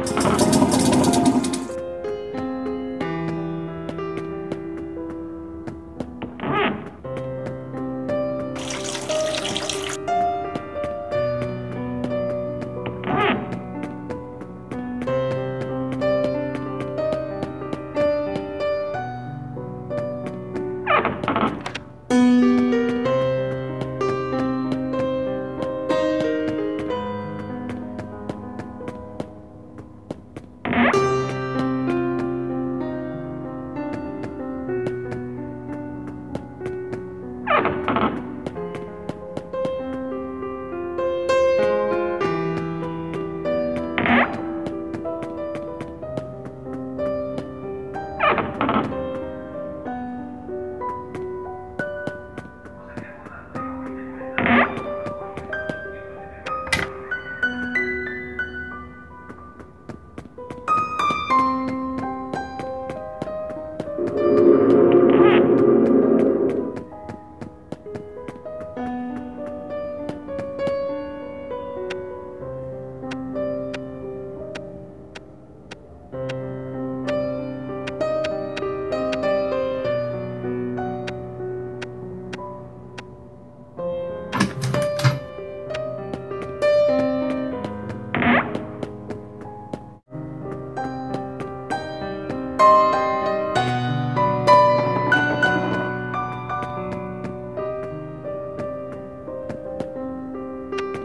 Música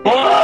Oh!